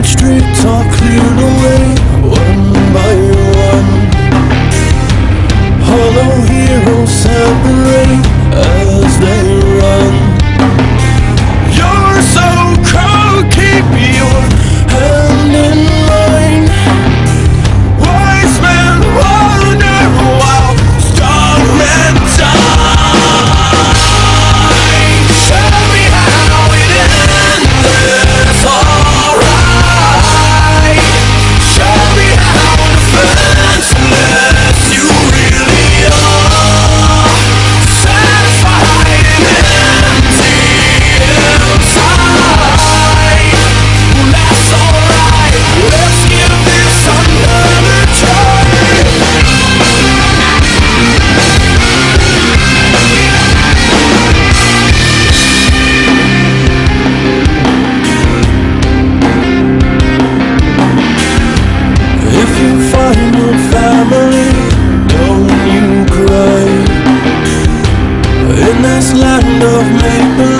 Main streets are cleared away one by one. Hollow heroes separate. land of maple.